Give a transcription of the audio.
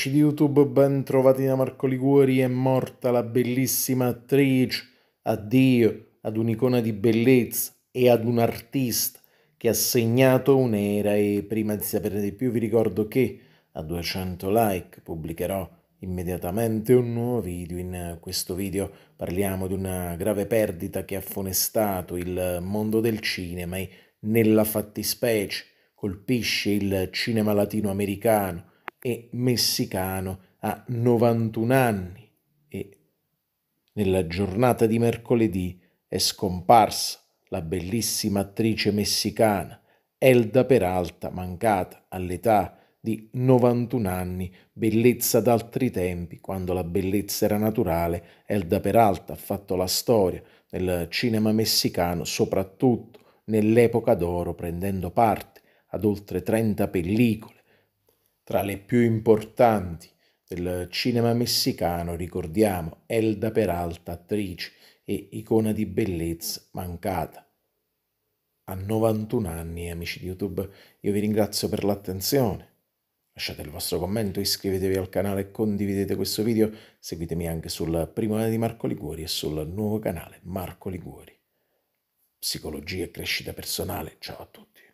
Di YouTube, ben trovati da Marco Liguori, è morta la bellissima attrice, addio ad un'icona di bellezza e ad un artista che ha segnato un'era e prima di saperne di più vi ricordo che a 200 like pubblicherò immediatamente un nuovo video. In questo video parliamo di una grave perdita che ha funestato il mondo del cinema e nella fattispecie colpisce il cinema latinoamericano e messicano a 91 anni. E nella giornata di mercoledì è scomparsa la bellissima attrice messicana Elda Peralta, mancata all'età di 91 anni, bellezza d'altri tempi, quando la bellezza era naturale, Elda Peralta ha fatto la storia del cinema messicano, soprattutto nell'epoca d'oro, prendendo parte ad oltre 30 pellicole, tra le più importanti del cinema messicano ricordiamo Elda Peralta, attrice e icona di bellezza mancata a 91 anni, amici di YouTube. Io vi ringrazio per l'attenzione. Lasciate il vostro commento, iscrivetevi al canale e condividete questo video. Seguitemi anche sul primo di Marco Liguori e sul nuovo canale Marco Liguori. Psicologia e crescita personale. Ciao a tutti.